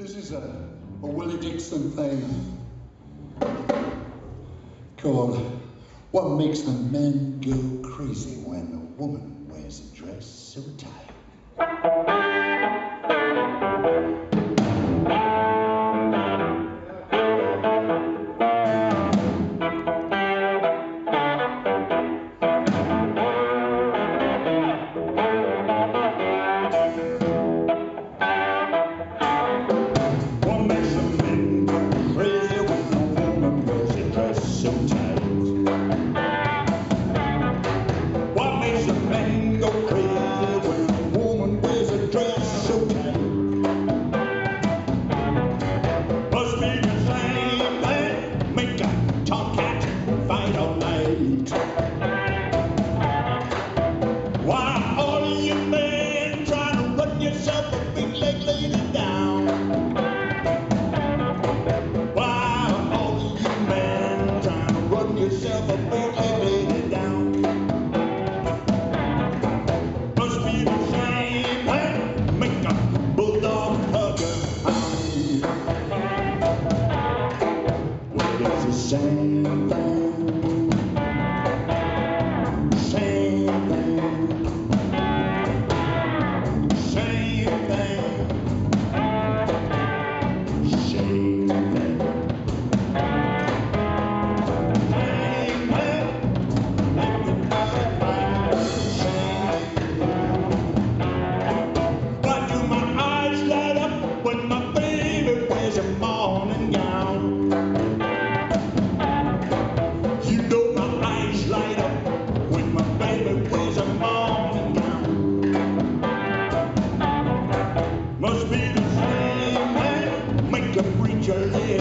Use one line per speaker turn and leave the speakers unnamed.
This is a, a Willie Dixon thing called What Makes the Men Go Crazy When a Woman Wears a Dress So Tight. journey